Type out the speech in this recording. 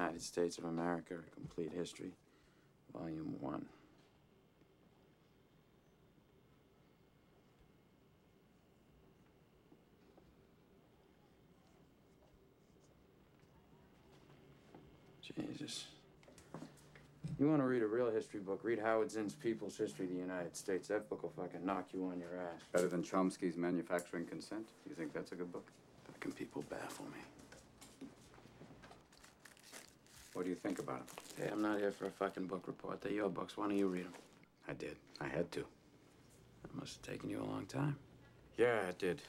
United States of America, A Complete History, Volume 1. Jesus. You want to read a real history book? Read Howard Zinn's People's History of the United States. That book will fucking knock you on your ass. Better than Chomsky's Manufacturing Consent? You think that's a good book? Fucking people baffle me. What do you think about it? Hey, I'm not here for a fucking book report. They're your books. Why don't you read them? I did. I had to. That must have taken you a long time. Yeah, it did.